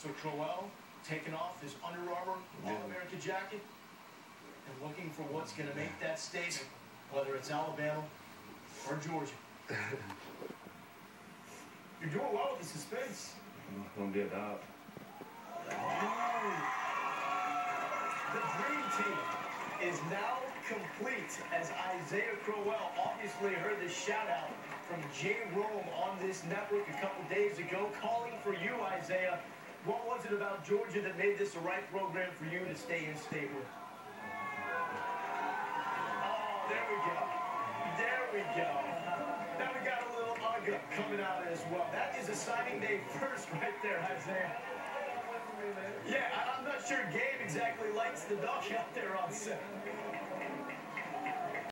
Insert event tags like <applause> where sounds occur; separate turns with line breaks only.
So Crowell taking off his Under Armour All-America jacket and looking for what's going to make that statement, whether it's Alabama or Georgia. <laughs> You're doing well with the suspense.
I'm Gonna get out.
The dream team is now complete as Isaiah Crowell obviously heard the shout out from Jay Rome on this network a couple days ago, calling for you, Isaiah. What was it about Georgia that made this the right program for you to stay in state with? Oh, there we go. There we go. Now we got a little Uga coming out as well. That is a signing day first right there, Isaiah. Yeah, I'm not sure Gabe exactly likes the dog out there on set.